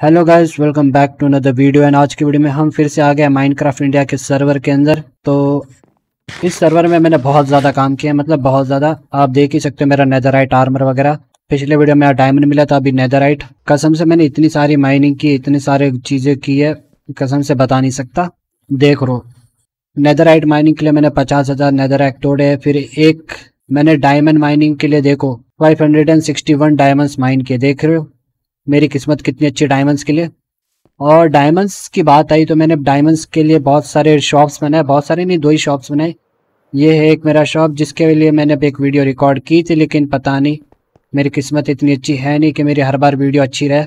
Hello guys welcome back to another video and आज की video में हम फिर से आ गए माइनक्राफ्ट इंडिया के सर्वर के अंदर। तो इस सर्वर में मैंने बहुत ज़्यादा काम किया मतलब बहुत ज़्यादा। आप देख ही सकते हो मेरा नेदराइट आर्मर वगैरह। पिछले वीडियो में डायमंड मिला था, अभी नेदराइट कसम से मैंने इतनी सारी माइनिंग की, इतनी सारी चीज़ें की है, कसम से बता नहीं सकता। देख रो। नेदराइट माइनिंग के लिए मैंने पचास हज़ार नेदराइट तोड़े फिर एक मैंने डायमंड माइनिंग के लिए देखो five hundred and sixty one diamonds mine किए, देख रहे हो? मेरी किस्मत कितनी अच्छी डायमंड्स के लिए। और डायमंड्स की बात आई तो मैंने डायमंड्स के लिए बहुत सारे शॉप्स बनाए, बहुत सारे नहीं, दो ही शॉप्स बनाए। ये है एक मेरा शॉप जिसके लिए मैंने अब एक वीडियो रिकॉर्ड की थी, लेकिन पता नहीं, मेरी किस्मत इतनी अच्छी है नहीं कि मेरी हर बार वीडियो अच्छी रहे।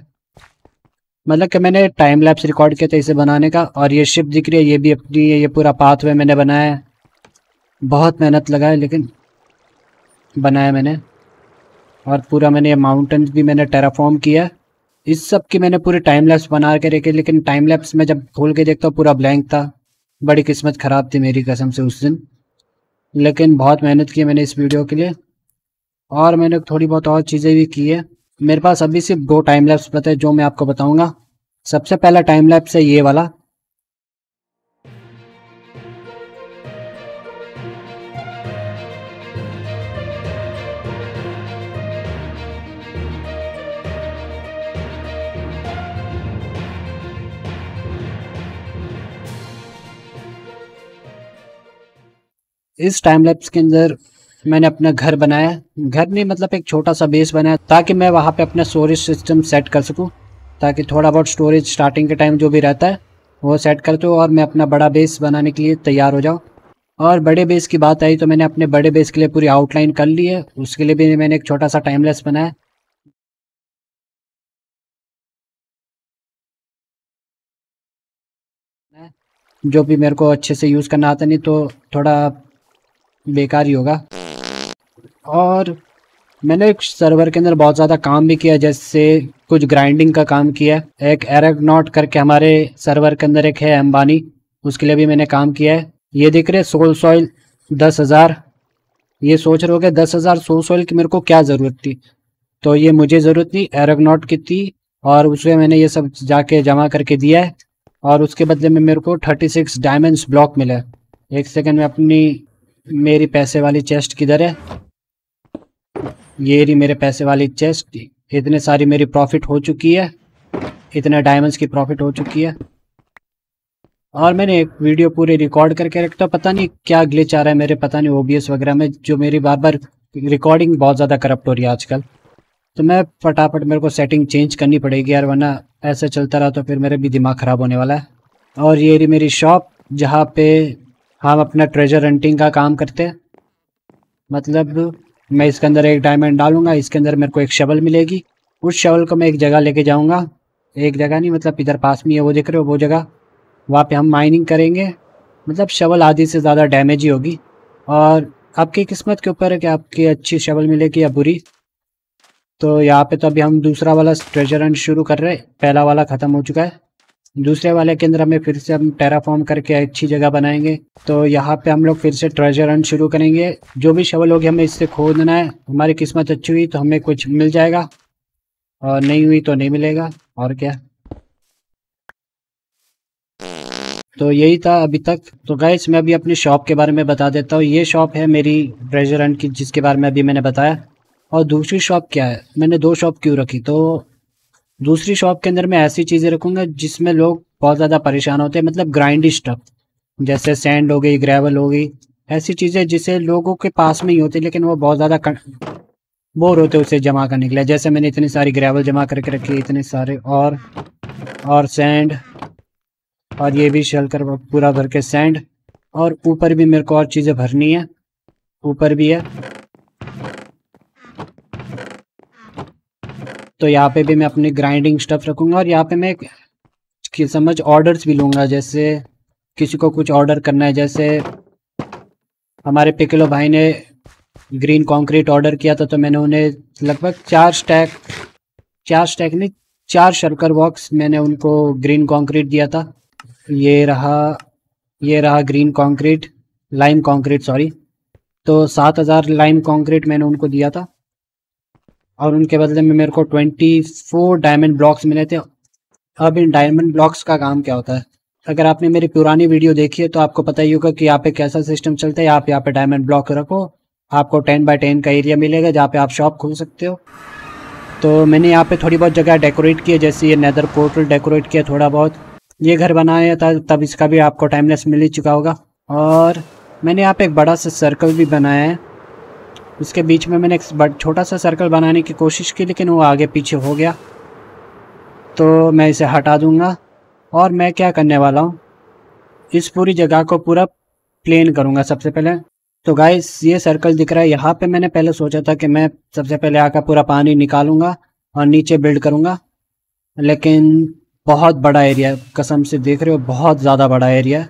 मतलब कि मैंने टाइम लैप्स रिकॉर्ड किया था इसे बनाने का, और ये शिप दिख रही है, ये भी अपनी ये पूरा पाथ वे मैंने बनाया है। बहुत मेहनत लगा है लेकिन बनाया मैंने। और पूरा मैंने ये माउंटेन्स भी मैंने टेराफॉर्म किया इस सब की मैंने पूरे टाइम लैप्स बना के रखे, लेकिन टाइम लैप्स में जब खोल के देखता हूँ, पूरा ब्लैंक था। बड़ी किस्मत ख़राब थी मेरी कसम से उस दिन। लेकिन बहुत मेहनत की मैंने इस वीडियो के लिए। और मैंने थोड़ी बहुत और चीज़ें भी की है। मेरे पास अभी सिर्फ़ दो टाइम लैप्स पता है जो मैं आपको बताऊँगा। सबसे पहला टाइम लैप्स है ये वाला। इस टाइम लैप्स के अंदर मैंने अपना घर बनाया। घर नहीं मतलब एक छोटा सा बेस बनाया ताकि मैं वहाँ पे अपना स्टोरेज सिस्टम सेट कर सकूँ, ताकि थोड़ा बहुत स्टोरेज स्टार्टिंग के टाइम जो भी रहता है, वो सेट कर दूँ और मैं अपना बड़ा बेस बनाने के लिए तैयार हो जाऊँ। और बड़े बेस की बात आई तो मैंने अपने बड़े बेस के लिए पूरी आउटलाइन कर ली है, उसके लिए भी मैंने एक छोटा सा टाइमलेस बनाया। जो भी मेरे को अच्छे से यूज़ करना आता नहीं तो थोड़ा बेकार ही होगा। और मैंने सर्वर के अंदर बहुत ज़्यादा काम भी किया, जैसे कुछ ग्राइंडिंग का काम किया। एक एरेगनॉट करके हमारे सर्वर के अंदर एक है अंबानी, उसके लिए भी मैंने काम किया है। ये दिख रहे सोल सॉइल दस हज़ार। ये सोच रहे हो गए दस हज़ार सोल सॉइल की मेरे को क्या ज़रूरत थी? तो ये मुझे ज़रूरत थी एरेगनॉट की थी, और उसमें मैंने ये सब जाके जमा करके दिया है। और उसके बदले में मेरे को थर्टी सिक्स डायमंड्स ब्लॉक मिला एक सेकेंड में अपनी मेरी पैसे वाली चेस्ट किधर है? ये रही मेरे पैसे वाली चेस्ट इतने सारी मेरी प्रॉफिट हो चुकी है। इतने डायमंड्स की प्रॉफिट हो चुकी है। और मैंने एक वीडियो पूरी रिकॉर्ड करके रखता पता नहीं क्या ग्लिच आ रहा है मेरे, पता नहीं ओबीएस वगैरह में, जो मेरी बार बार रिकॉर्डिंग बहुत ज़्यादा करप्ट हो रही है आजकल। तो मैं फटाफट मेरे को सेटिंग चेंज करनी पड़ेगी यार, वरना ऐसे चलता रहा तो फिर मेरे भी दिमाग ख़राब होने वाला है। और ये रही मेरी शॉप जहाँ पे हम अपना ट्रेजर हंटिंग का काम करते हैं। मतलब मैं इसके अंदर एक डायमंड डालूँगा, इसके अंदर मेरे को एक शवल मिलेगी। उस शवल को मैं एक जगह लेके जाऊँगा। एक जगह नहीं मतलब इधर पास में है वो देख रहे हो, वो जगह। वहाँ पे हम माइनिंग करेंगे। मतलब शवल आधी से ज़्यादा डैमेज ही होगी। और आपकी किस्मत के ऊपर है कि आपकी अच्छी शवल मिलेगी या बुरी। तो यहाँ पे तो अभी हम दूसरा वाला ट्रेजर हंट शुरू कर रहे हैं। पहला वाला ख़त्म हो चुका है। दूसरे वाले के अंदर हमें फिर से हम टेराफॉर्म करके अच्छी जगह बनाएँगे। तो यहाँ पे हम लोग फिर से ट्रेजर हंट शुरू करेंगे। जो भी शवल होगी हमें इससे खोदना है, हमारी किस्मत अच्छी हुई तो हमें कुछ मिल जाएगा। और नहीं हुई तो नहीं मिलेगा। और क्या? तो यही था अभी तक। तो गैस मैं अभी अपनी शॉप के बारे में बता देता हूँ। ये शॉप है मेरी ट्रेजर हंट की, जिसके बारे में अभी मैंने बताया। और दूसरी शॉप क्या है? मैंने दो शॉप क्यों रखी? तो दूसरी शॉप के अंदर मैं ऐसी चीज़ें रखूँगा जिसमें लोग बहुत ज़्यादा परेशान होते हैं मतलब ग्राइंडी स्टफ़ जैसे सैंड हो गई ग्रेवल हो गई, ऐसी चीज़ें जिसे लोगों के पास में ही होती लेकिन वो बहुत ज़्यादा बोर होते उसे जमा करने के लिए। जैसे मैंने इतनी सारी ग्रेवल जमा करके रखी, इतने सारे और और सैंड और ये भी शल कर, पूरा भर के सैंड और ऊपर भी मेरे को और चीज़ें भरनी है, ऊपर भी है। तो यहाँ पे भी मैं अपनी ग्राइंडिंग स्टफ़ रखूँगा और यहाँ पे मैं समझ ऑर्डर्स भी लूँगा, जैसे किसी को कुछ ऑर्डर करना है, जैसे हमारे पिकलो भाई ने ग्रीन कंक्रीट ऑर्डर किया था तो मैंने उन्हें लगभग चार स्टैक चार स्टैक नहीं, चार शर्कर बॉक्स मैंने उनको ग्रीन कंक्रीट दिया था। ये रहा ये रहा green concrete lime concrete sorry तो सात हज़ार लाइम कंक्रीट मैंने उनको दिया था। और उनके बदले में मेरे को ट्वेंटी फोर डायमंड ब्लॉक्स मिले थे। अब इन डायमंड ब्लॉक्स का काम क्या होता है? अगर आपने मेरी पुरानी वीडियो देखी है तो आपको पता ही होगा कि यहाँ पे कैसा सिस्टम चलता है। आप यहाँ पे डायमंड ब्लॉक रखो, आपको टेन बाय टेन का एरिया मिलेगा, जहाँ पे आप शॉप खोल सकते हो। तो मैंने यहाँ पे थोड़ी बहुत जगह डेकोरेट की है, जैसे ये नेदर पोर्टल डेकोरेट किया थोड़ा बहुत। ये घर बनाया था, तब इसका भी आपको टाइमलेस मिल ही चुका होगा। और मैंने यहाँ पे एक बड़ा सा सर्कल भी बनाया है। उसके बीच में मैंने एक छोटा सा सर्कल बनाने की कोशिश की, लेकिन वो आगे पीछे हो गया। तो मैं इसे हटा दूँगा और मैं क्या करने वाला हूँ? इस पूरी जगह को पूरा प्लेन करूँगा सबसे पहले। तो गाइस ये सर्कल दिख रहा है। यहाँ पे मैंने पहले सोचा था कि मैं सबसे पहले आकर पूरा पानी निकालूँगा और नीचे बिल्ड करूँगा। लेकिन बहुत बड़ा एरिया कसम से देख रहे हो, बहुत ज़्यादा बड़ा एरिया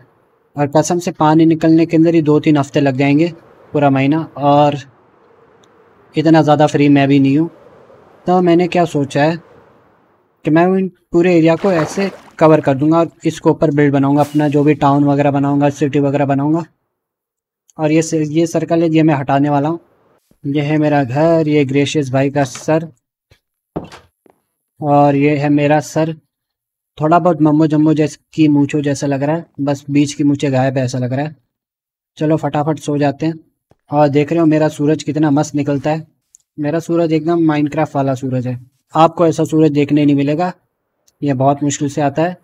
और कसम से पानी निकलने के अंदर ही दो तीन हफ़्ते लग जाएँगे पूरा महीना। और इतना ज़्यादा फ्री मैं भी नहीं हूँ। तो मैंने क्या सोचा है कि मैं इन पूरे एरिया को ऐसे कवर कर दूँगा और इसके ऊपर बिल्ड बनाऊँगा, अपना जो भी टाउन वगैरह बनाऊँगा सिटी वगैरह बनाऊँगा। और ये ये सर्कल है, ये मैं हटाने वाला हूँ। ये है मेरा घर, ये ग्रेशियस भाई का सर। और ये है मेरा सर। थोड़ा बहुत मम्मो जम्मो जैसे, की मूछो जैसा लग रहा है। बस बीच की मूछे गायब ऐसा लग रहा है। चलो फटाफट सो जाते हैं। और देख रहे हो, मेरा सूरज कितना मस्त निकलता है। मेरा सूरज एकदम माइनक्राफ्ट वाला सूरज है। आपको ऐसा सूरज देखने नहीं मिलेगा। ये बहुत मुश्किल से आता है।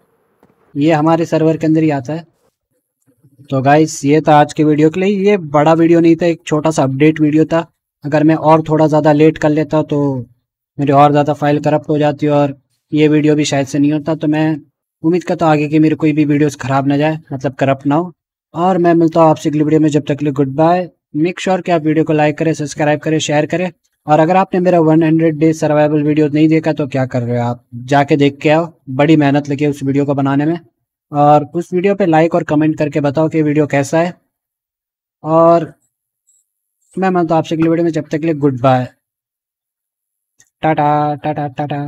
ये हमारे सर्वर के अंदर ही आता है। तो गाइस ये था आज के वीडियो के लिए। ये बड़ा वीडियो नहीं था, एक छोटा सा अपडेट वीडियो था। अगर मैं और थोड़ा ज़्यादा लेट कर लेता तो मेरी और ज़्यादा फ़ाइल करप्ट हो जाती और ये वीडियो भी शायद से नहीं होता। तो मैं उम्मीद करता हूँ आगे की मेरी कोई भी वीडियोस ख़राब ना जाए मतलब करप्ट ना हो। और मैं मिलता हूँ आपसे अगली वीडियो में। जब तक लिए गुड बाय मेक श्योर कि आप वीडियो को लाइक करें सब्सक्राइब करें शेयर करें। और अगर आपने मेरा 100 डेज़ सर्वाइवल वीडियो नहीं देखा तो क्या कर रहे हो आप? जाके देख के आओ, बड़ी मेहनत लगी उस वीडियो को बनाने में। और उस वीडियो पे लाइक और कमेंट करके बताओ कि वीडियो कैसा है। और मैं मानता हूँ आपसे अगली वीडियो में जब तक के लिए good bye tata tata tata.